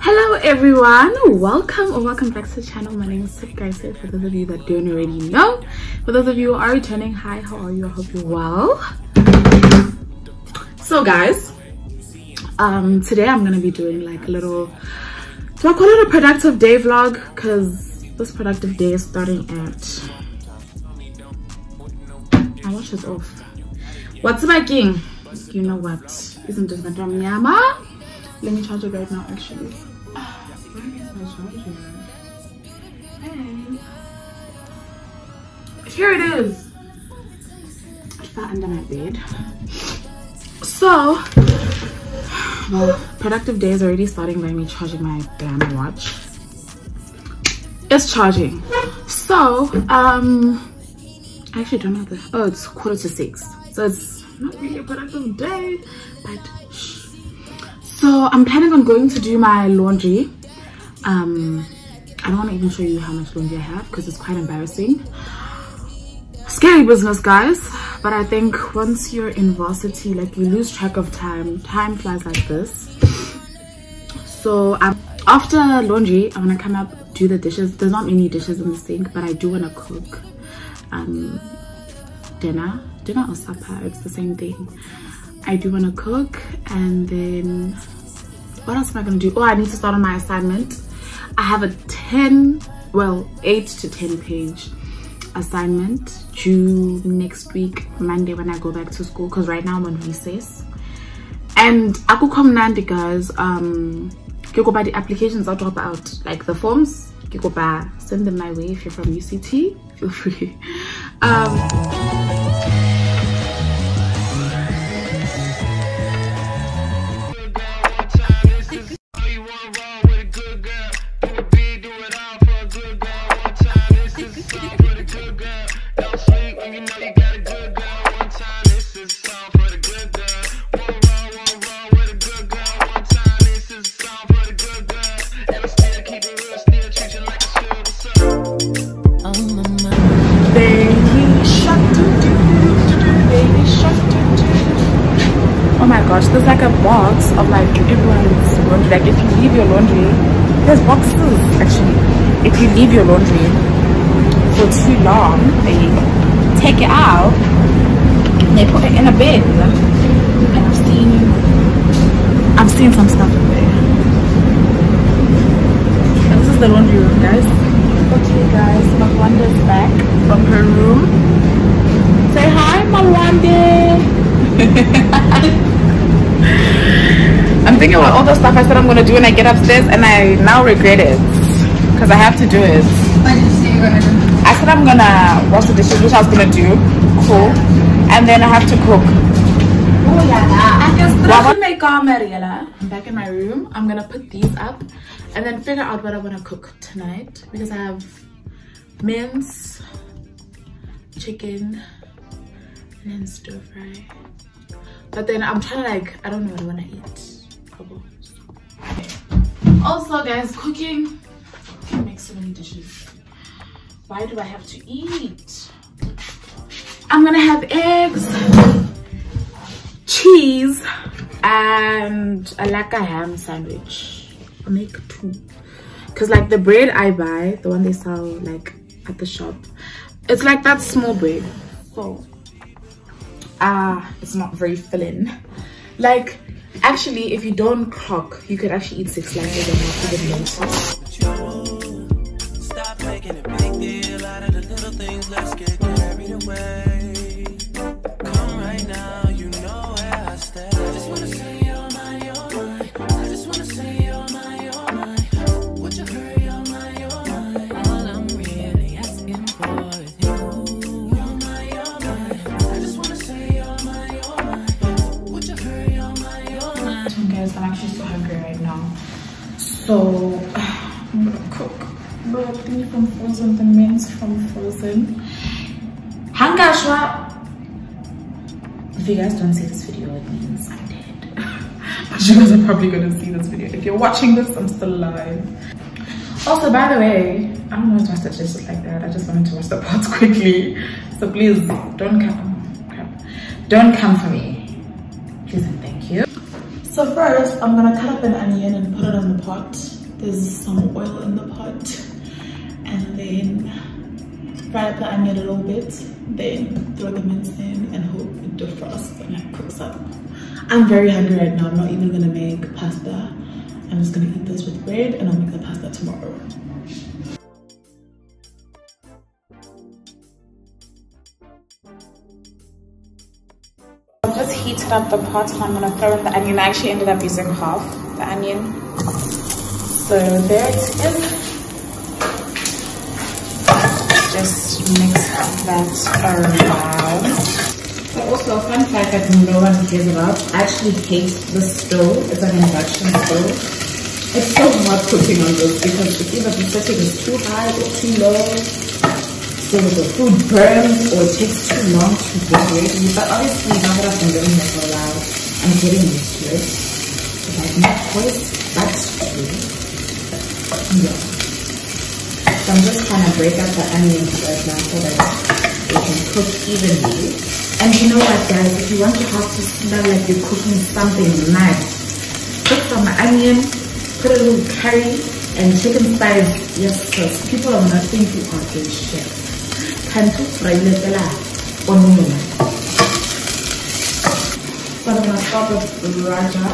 Hello everyone, welcome or welcome back to the channel. My name is Sip Guys. For those of you that don't already know, for those of you who are returning, hi, how are you? I hope you're well. So guys, um, today I'm gonna be doing like a little, do I call it a productive day vlog? Because this productive day is starting at, my watch is off. What's making? You know what? Isn't this my the Yama? Let me charge it right now actually. Here it is. It fell under my bed. So, well, productive day is already starting by me charging my damn watch. It's charging. So, um, I actually don't know the, oh, it's quarter to six. So it's not really a productive day, but. So I'm planning on going to do my laundry. Um, I don't want to even show you how much laundry I have because it's quite embarrassing. Scary business, guys. But I think once you're in varsity, like you lose track of time. Time flies like this. So um, after laundry, I'm gonna come up, do the dishes. There's not many dishes in the sink, but I do wanna cook um, dinner. Dinner or supper, it's the same thing. I do want to cook and then what else am I going to do? Oh, I need to start on my assignment. I have a 10, well, 8 to 10 page assignment due next week, Monday when I go back to school because right now I'm on recess. And akukho mnandi guys, um, you go by the applications I'll drop out, like the forms, You go by send them my way if you're from UCT, feel free. Um, long they take it out and they put it in a bin. And i've seen i've seen some stuff in there. And this is the laundry room guys. Okay guys Malwande's back. From her room. Say hi Malwande I'm thinking about all the stuff I said I'm gonna do when I get upstairs and I now regret it because I have to do it. I said I'm gonna wash the dishes which I was gonna do, cool, and then I have to cook. Oh yeah. I guess this will make our I'm back in my room. I'm gonna put these up and then figure out what I wanna cook tonight because I have mince, chicken, and then stir fry. But then i'm trying to like i don't know what i want to eat also guys cooking makes so many dishes why do i have to eat? I'm gonna have eggs cheese and a like a ham sandwich. I'll make two. Because like the bread i buy the one they sell like at the shop it's like that small bread. So ah it's not very filling. Like actually if you don't cook, you could actually eat six slices and not even notice So I'm gonna cook broccoli from frozen, the mince from frozen. Hangashwa. If you guys don't see this video, it means I'm dead. but you guys are probably gonna see this video. If you're watching this, I'm still alive. Also, by the way, I don't to wash the dishes like that. I just wanted to wash the pots quickly. So please don't come. Don't come for me. Please. So first, I'm gonna cut up an onion and put it in the pot. There's some oil in the pot. And then fry up the onion a little bit. Then throw the mince in and hope it defrosts and it cooks up. I'm very hungry right now. I'm not even gonna make pasta. I'm just gonna eat this with bread and I'll make the pasta tomorrow. Just heated up the pot and I'm gonna throw in the onion. I actually ended up using half the onion. So there it is. Just mix that around. So also a fun fact that no one cares about, I actually hate the stove. It's an induction stove. It's so hard cooking on this because either the setting is too high or too low so the food burns or it takes too long to get ready. But obviously now that I've been doing this for a while, I'm getting used to it. So I have no choice but to. Yeah. So I'm just trying to break up the onions right now so that they can cook evenly. And you know what guys, if you want your house to smell like you're cooking something nice, put some onion, put a little curry, and chicken spice. Yes, because people are not think you are a chef tshwanetse go fraile fela onion so I'm gonna start with Rajah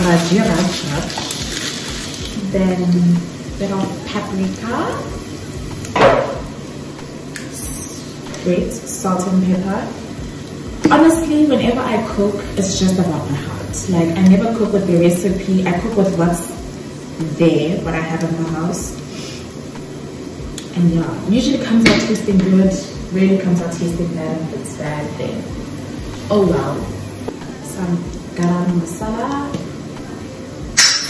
raji Rajah then bit of paprika great salt and pepper honestly whenever i cook it's just about my heart. Like i never cook with the recipe. I cook with what's there what i have in my house and yeah, usually comes out tasting good, really comes out tasting bad if it's bad then. Oh wow. Some garam masala.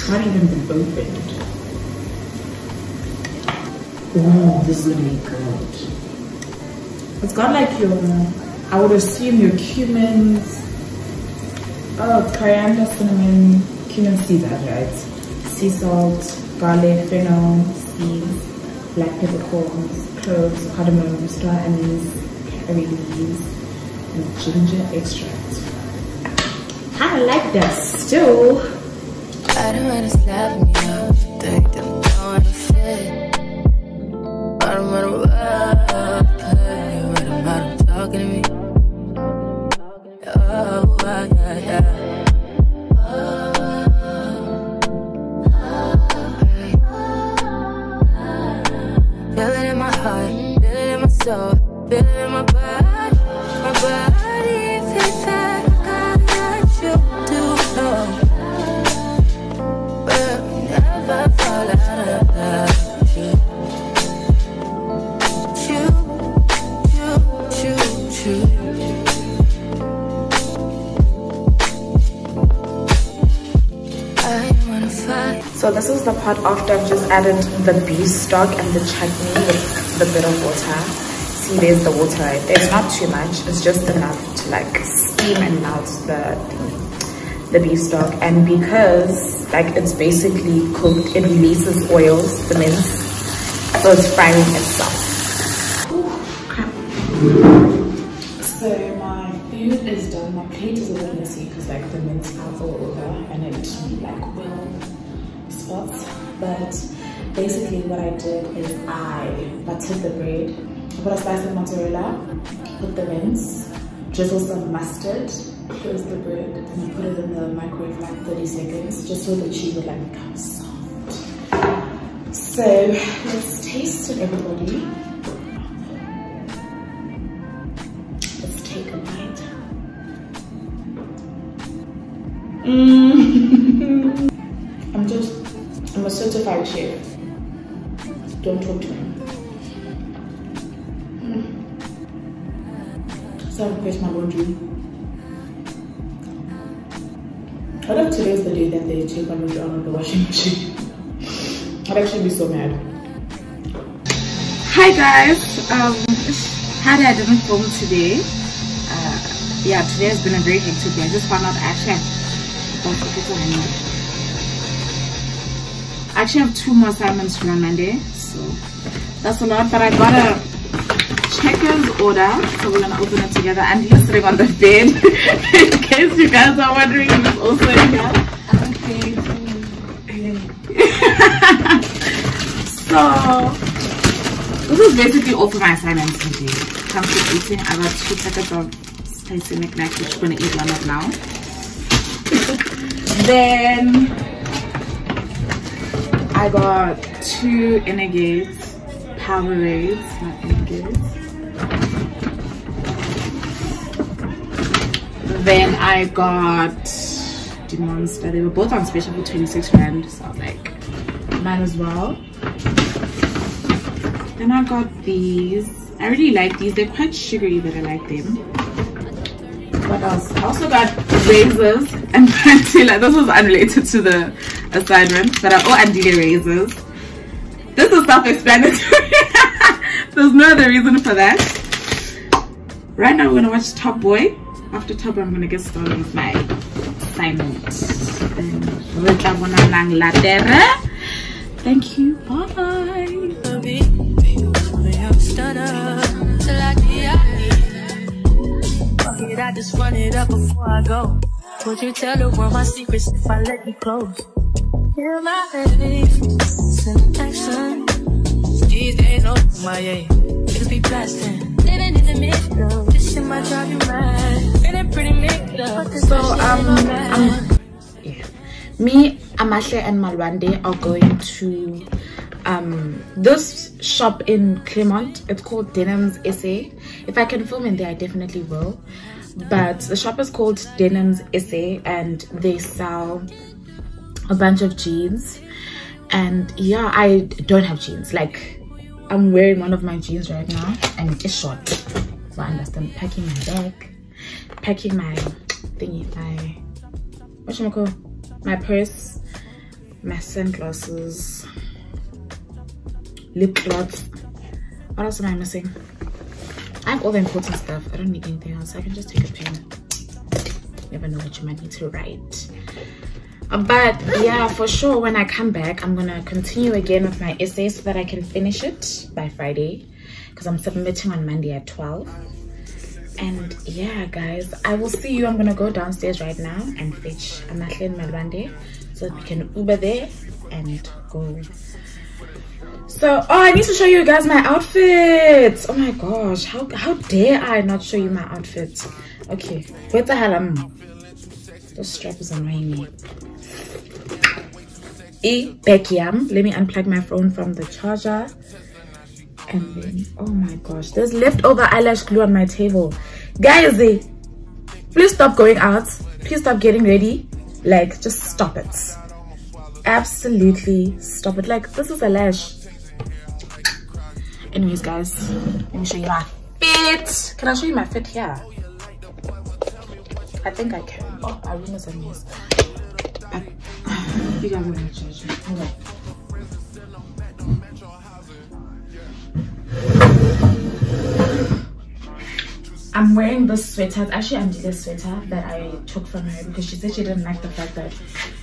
Not even been opened. Oh, this is gonna be good. It's got like your, I would assume your cumins, oh, coriander, cinnamon, cumin seeds, right? Sea salt, garlic, fennel, seeds, black peppercorns, cloves, cardamom, star anise, curry leaves, and ginger extract. I like that still. I don't wanna slap me up, think them going to fit. I don't wanna so this is the part after I've just added the beef stock and the chutney with the bit of water see there's the water right there's not too much it's just enough to like steam and melt the the beef stock. And because like it's basically cooked it releases oils the mince so it's frying itself. So my food is done my plate is a little messy because like the mince got all over and it like will spots. But basically what i did is i buttered the bread put a slice of mozzarella, put the mince, drizzle some mustard, close the bread, and put it in the microwave for like 30 seconds, just so the cheese would like become soft. So let's taste it, everybody. Let's take a bite. Mm. I'm just, I'm a certified chef. Don't talk to me. So I fetch my laundry. What if today's the day that they take my laundry out of the washing machine? I'd actually be so mad. Hi guys, um, had I didn't film today. Uh, yeah, today has been a very hectic day. I just found out I actually have, I actually have two more assignments to on Monday, so that's a lot. But I got a checkers order so we're gonna open it together and he's sitting on the bed in case you guys are wondering, he's also here. so, this is basically all for my assignments today. Comes to eating, I got two packets of spicy NikNaks, which I'm gonna eat one of now. then I got two Energades, Powerades, Then I got Demonster. They were both on special for 26 rand, so I was like, might as well. Then I got these. I really like these. They're quite sugary, but I like them. What else? I also got razors and Pantila. This was unrelated to the assignment, but I oh, all Andile razors. This is self-explanatory. There's no other reason for that. Right now we're gonna watch Top Boy. After Top I'm gonna get started with my assignment. Thank you. Bye. I just run it up before I go. Would you tell the world my secrets if I let you close? Hear my face action. These days, no, my aim. Niggas be blasting. Living in the middle. This shit might drive you mad. Feeling pretty mixed up. So, um, um, yeah. Me, Amahle, and Malwande are going to um this shop in Claremont it's called Denim's SA if I can film in there I definitely will but the shop is called Denim's SA and they sell a bunch of jeans and yeah I don't have jeans like I'm wearing one of my jeans right now and it's short so I understand packing my bag packing my thingy my what I call my purse my sunglasses lip gloss what else am I missing I have all the important stuff. I don't need anything else. I can just take a pen. Never know what you might need to write. But yeah, for sure, when I come back, I'm gonna continue again with my essay so that I can finish it by Friday because I'm submitting on Monday at 12. And yeah, guys, I will see you. I'm gonna go downstairs right now and fetch Amahle and Malwande so that we can Uber there and go so oh i need to show you guys my outfits oh my gosh how how dare i not show you my outfits okay where's the hell am this strap is annoying me e yam. let me unplug my phone from the charger. And then oh my gosh there's leftover eyelash glue on my table. Guys eh, please stop going out. Please stop getting ready. Like just stop it. Absolutely stop it. Like this is a lash. Anyways guys let me show you my fit. Can i show you my fit here? I think i can oh are gonna judge me okay. I'm wearing this sweater. Actually Andile's sweater that I took from her because she said she didn't like the fact that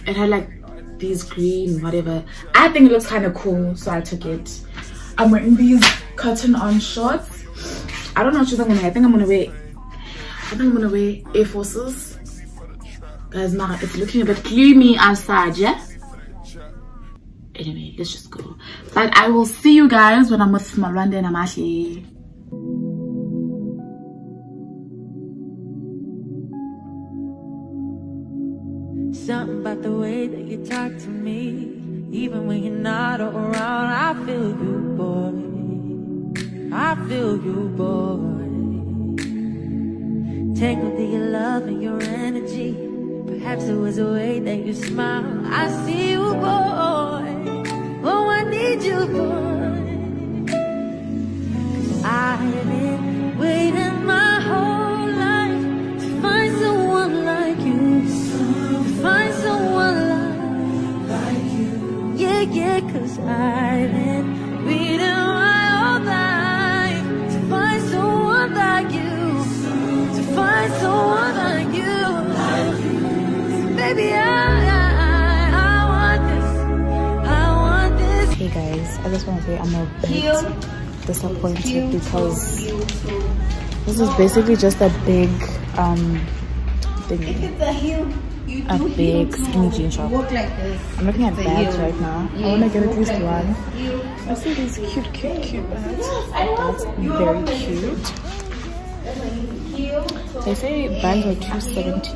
it had like these green whatever. I think it looks kind of cool, so I took it. I'm wearing these cotton on shorts. I don't know what shoes I'm gonna wear. I think I'm gonna wear I think I'm gonna wear Air Forces. Guys, my it's looking a bit gloomy outside, yeah? Anyway, let's just go. But I will see you guys when I'm with Malwande and Amashi. Something about the way that you talk to me even when you're not around, I feel you, boy. I feel you, boy. Tangled in your love and your energy. Perhaps it was the way that you smile. I see because this is basically just a big um, thingy. It's a heel. You A big skinny jean shop. Like this. I'm looking at bags right now. I Yeah, want to get at least like one. I see these cute, cute, cute bags. I That's very walk like this. cute. They say bags are 270.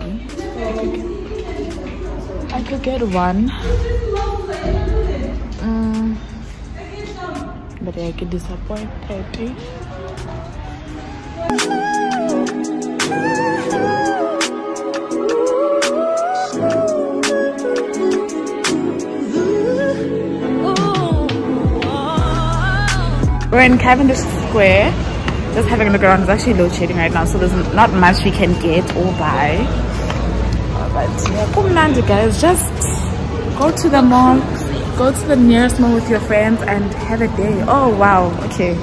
I could get one. Mm. But I get disappointed. We're in Cavendish Square. Just having a look around. It's actually load shedding right now, so there's not much we can get or buy. But yeah, kumnandi guys. Just go to the mall, go to the nearest mall with your friends and have a day. Oh wow, okay.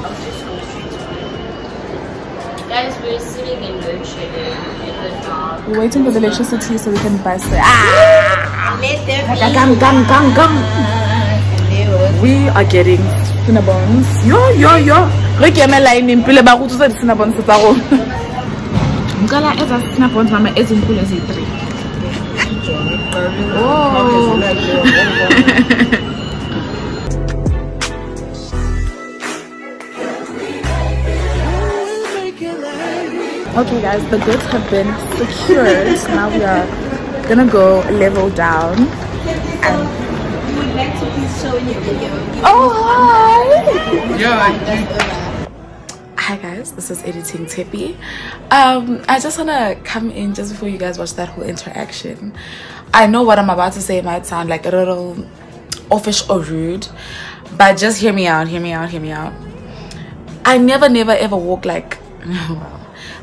Guys, we're sitting in load shedding in the dark. We're waiting for the electricity so we can buy stuff. Ah! Let them Gum, gum, gum, gum. We are getting Cinnabons. Yo, yo, yo. Re ke eme line pele ba go tsosa di-Cinnabons tsa rona. Nkala etsa Cinnabons mama ezinkulu eziyi-three. Oh. Okay guys, the goods have been secured. Now we are gonna go level down and would like to please show in your video. Oh hi! Yeah, Hi guys, this is editing Tippy. Um, I just wanna come in just before you guys watch that whole interaction. I know what I'm about to say might sound like a little offish or rude, but just hear me out, hear me out, hear me out. I never, never, ever walk like.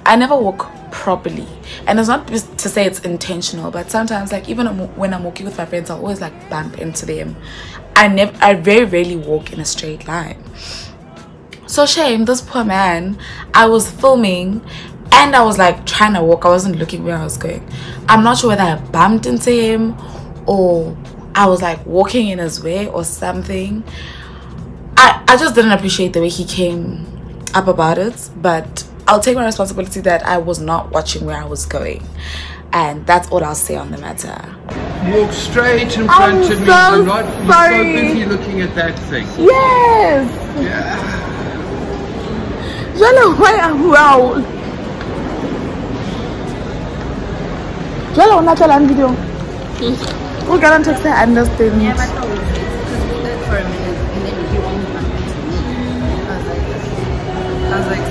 I never walk properly. And it's not to say it's intentional, but sometimes, like, even when I'm walking with my friends, I always like bump into them. I never, I very rarely walk in a straight line. So shame, this poor man, I was filming and I was like trying to walk. I wasn't looking where I was going. I'm not sure whether I bumped into him or I was like walking in his way or something. I, I just didn't appreciate the way he came up about it, but I'll take my responsibility that I was not watching where I was going. And that's all I'll say on the matter. walk straight in I'm front of me. so You're not you're sorry. so busy looking at that thing. Yes! Yeah. Jwale why are wow? Jwale una tla video. Who can text I understand. Yeah, but no, it's because we did for a minute and then he won't bump into me. I I was like,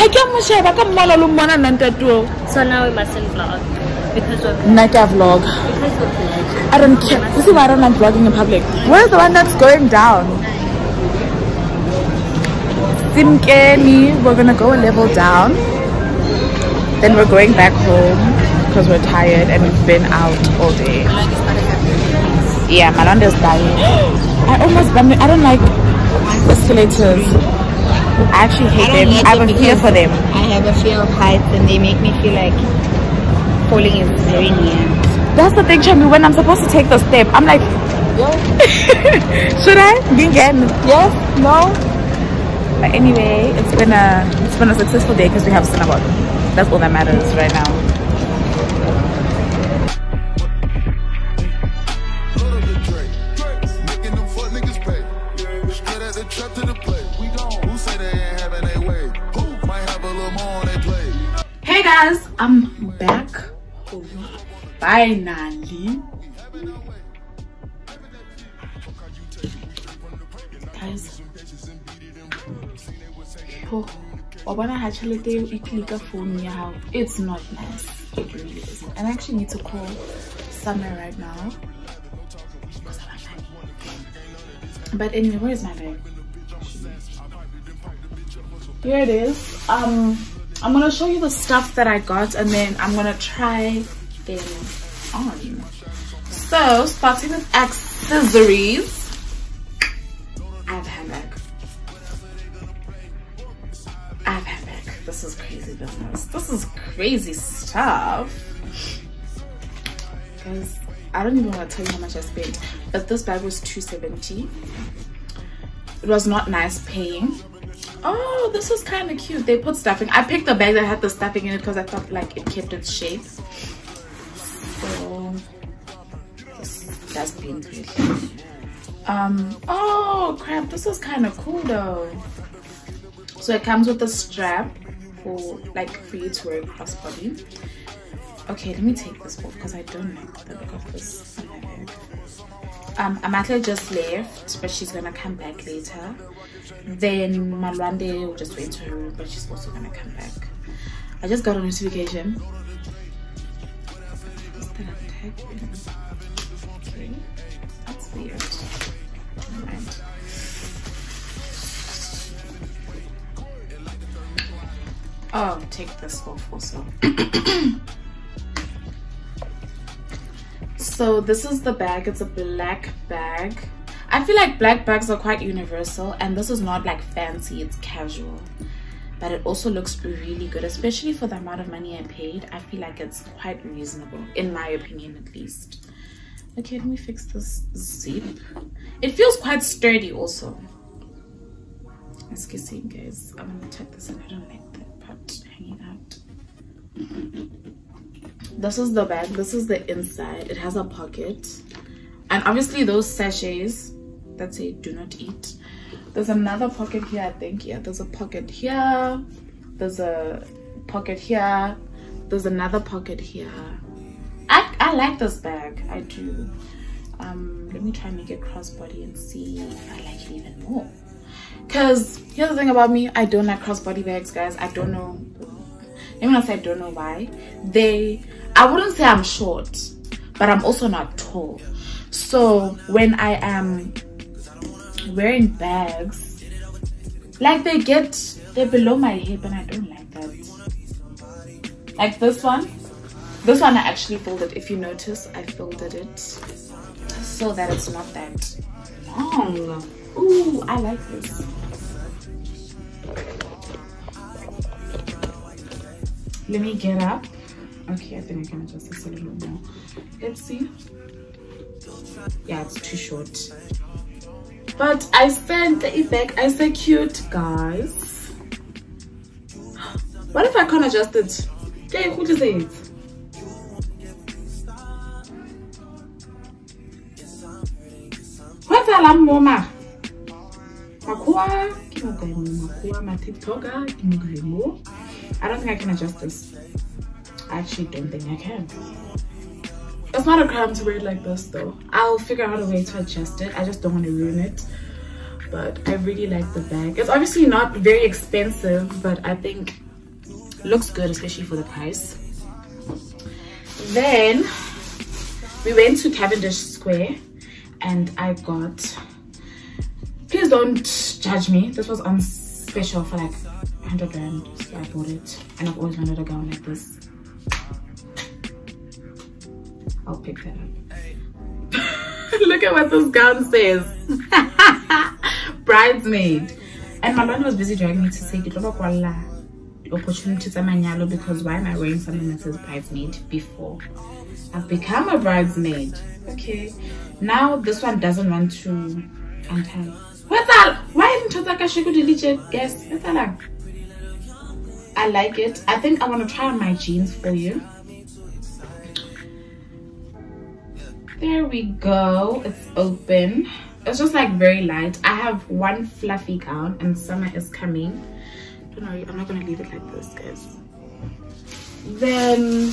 like, ke mo sheba ka mmala lo mmona nna ntatuo. So now we mustn't vlog because we're Nna ke a vlog. I don't care. You see why I don't like vlogging in public? Where's the one that's going down? Simkeni, we're gonna go a level down. Then we're going back home because we're tired and we've been out all day. Yeah, Malanda's dying. I almost. I don't like escalators. I actually hate them. I have a fear for them. I have a fear of heights and they make me feel like falling is very near. That's the thing, Chami. When I'm supposed to take the step, I'm like, should I? Again? Yes? No? But anyway, it's been a it's been a successful day because we have Cinnabon. That's all that matters right now. I'm back. Finally. Guys. Oh, wa bona ha tjhelete eo e click phone ya. It's not nice. It really isn't. And I actually need to call somewhere right now. But anyway, where's my bag? Here it is. Um, I'm gonna show you the stuff that I got, and then I'm gonna try them on. So, starting with accessories. I have a. I have. This is crazy business. This is crazy stuff. Guys, I don't even want to tell you how much I spent, but this bag was 270. It was not nice paying Oh, this was kind of cute. They put stuffing. I picked the bag that had the stuffing in it because I thought like it kept its shape. So good. Um, oh crap, this is kind of cool though. So it comes with a strap for like for you to wear crossbody. Okay, let me take this off because I don't like the look of this. Um, Amatla just left, but she's gonna come back later. Then Malwande will just wait to her room, but she's also gonna come back. I just got a notification. Okay, that's weird. Oh, take this off also. so this is the bag. It's a black bag. I feel like black bags are quite universal and this is not like fancy, it's casual. But it also looks really good, especially for the amount of money I paid. I feel like it's quite reasonable, in my opinion at least. Okay, let me fix this zip. It feels quite sturdy also. Can see, guys, I'm gonna tuck this in. I don't like that part hanging out. This is the bag. This is the inside. It has a pocket. And obviously those sachets that say do not eat. There's another pocket here, I think. Yeah, there's a pocket here. There's a pocket here. There's another pocket here. I, I like this bag. I do. Um, let me try and make it crossbody and see if I like it even more because here's the thing about me i don't like crossbody bags guys i don't know even if i don't know why they i wouldn't say i'm short but i'm also not tall so when i am wearing bags like they get they're below my hip and i don't like that like this one this one i actually folded if you notice i folded it so that it's not that long Ooh, I like this. Let me get up. Okay, I think I can adjust this a little more. Let's see. Yeah, it's too short. But I sent the effect. I say cute, guys. What if I can't adjust it? Okay, who it? What's alarm, mama? Makua, Makua, my TikToker, I don't think I can adjust this. I actually don't think I can. It's not a crime to wear it like this though. I'll figure out a way to adjust it. I just don't want to ruin it. But I really like the bag. It's obviously not very expensive, but I think looks good, especially for the price. Then we went to Cavendish Square and I got please don't judge me this was on special for like 100 rand so i bought it and i've always wanted a gown like this i'll pick that up look at what this gown says bridesmaid and my mom was busy dragging me to say opportunity to because why am i wearing something that says bridesmaid before i've become a bridesmaid okay now this one doesn't want to untie What's that? why didn't I Kashiko delete it? Guess. I like it. I think I want to try on my jeans for you. There we go. It's open. It's just like very light. I have one fluffy gown and summer is coming. Don't worry, I'm not gonna leave it like this, guys. Then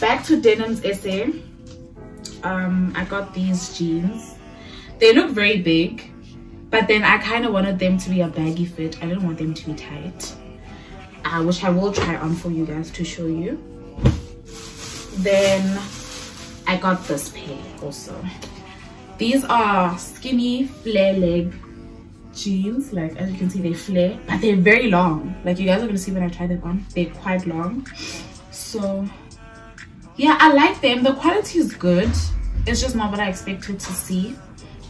back to Denim's SA Um, I got these jeans. They look very big but then i kind of wanted them to be a baggy fit i didn't want them to be tight uh, which i will try on for you guys to show you then i got this pair also. These are skinny flare leg jeans. Like as you can see they flare but they're very long. Like you guys are gonna see when i try them on they're quite long. So yeah i like them. The quality is good. It's just not what i expected to see.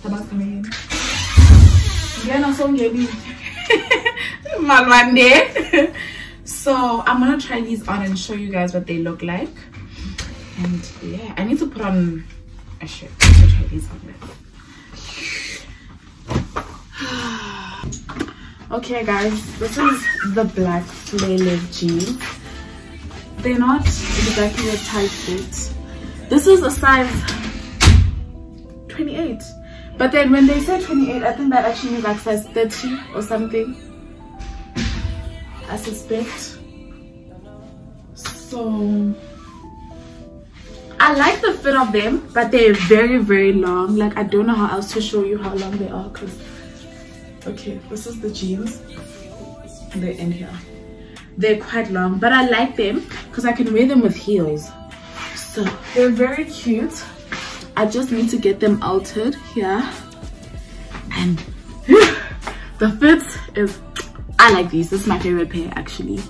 So i'm gonna try these on and show you guys what they look like and yeah i need to put on a shirt to try these on Okay guys, this is the black flare leg jeans. They're not exactly a tight fit. This is a size 28. But then when they say 28, I think that actually means like size 30 or something. I suspect. So I like the fit of them, but they're very, very long. Like I don't know how else to show you how long they are because okay, this is the jeans. And they're in here. They're quite long, but I like them because I can wear them with heels. So they're very cute. I just need to get them altered here. And the fit is, I like these. This is my favorite pair actually.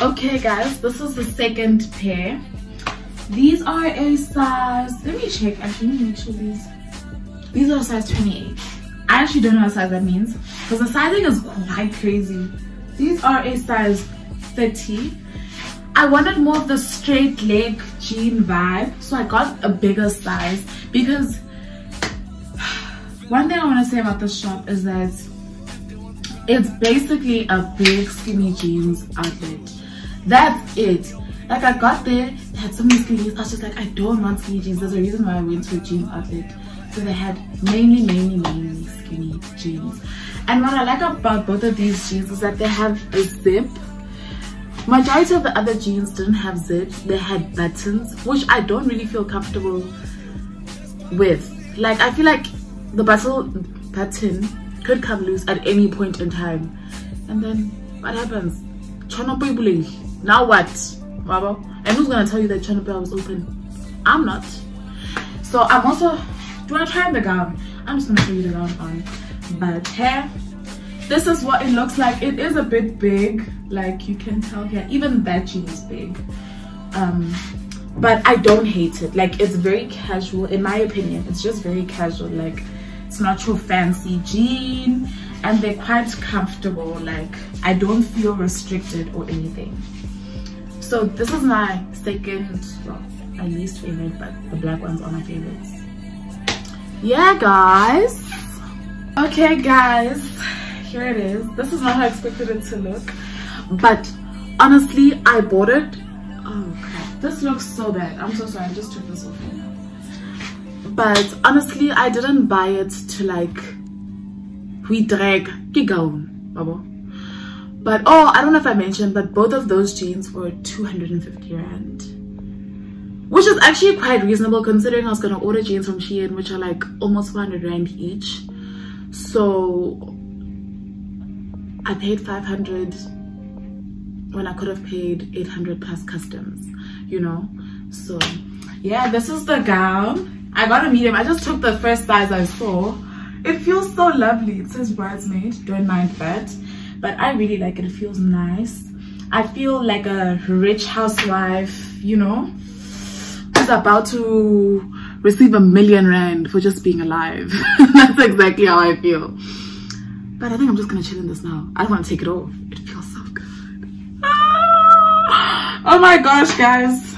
Okay guys, this is the second pair. These are a size, let me check actually, let me make sure these, these are a size 28. I actually don't know what size that means because the sizing is quite crazy. These are a size 30 I wanted more of the straight leg jean vibe so I got a bigger size because one thing I want to say about this shop is that it's basically a big skinny jeans outfit. that's it like I got there had so many skinny jeans I was just like I don't want skinny jeans. There's a reason why I went to a jeans outlet so they had mainly mainly mainly skinny jeans. And what I like about both of these jeans is that they have a zip. Majority of the other jeans didn't have zips they had buttons which i don't really feel comfortable with. Like i feel like the button button could come loose at any point in time. And then what happens? Now what and who's gonna tell you that Chanope was open? I'm not. So i'm also do i try the gown? I'm just gonna show you the gown on but hair. This is what it looks like. It is a bit big like you can tell here. Even that jean is big. Um but i don't hate it. Like it's very casual in my opinion. It's just very casual. Like it's not your fancy jean. And they're quite comfortable. Like i don't feel restricted or anything so this is my second well my least favorite but the black ones are my favorites. Yeah guys. Okay guys. Here it is. This is not how i expected it to look. But honestly i bought it. Oh crap. This looks so bad. I'm so sorry. I just took this off but honestly i didn't buy it to like we drag gown but oh i don't know if i mentioned but both of those jeans were 250 rand which is actually quite reasonable considering i was gonna order jeans from shein which are like almost 400 rand each so I paid 500 when I could have paid 800 plus customs, you know? So yeah, this is the gown. I got a medium. I just took the first size I saw. It feels so lovely. It says bridesmaid, don't mind that. But I really like it. It feels nice. I feel like a rich housewife, you know, who's about to receive a million rand for just being alive. That's exactly how I feel. But I think I'm just gonna chill in this now. I don't want to take it off. It feels so good. Ah! Oh my gosh, guys.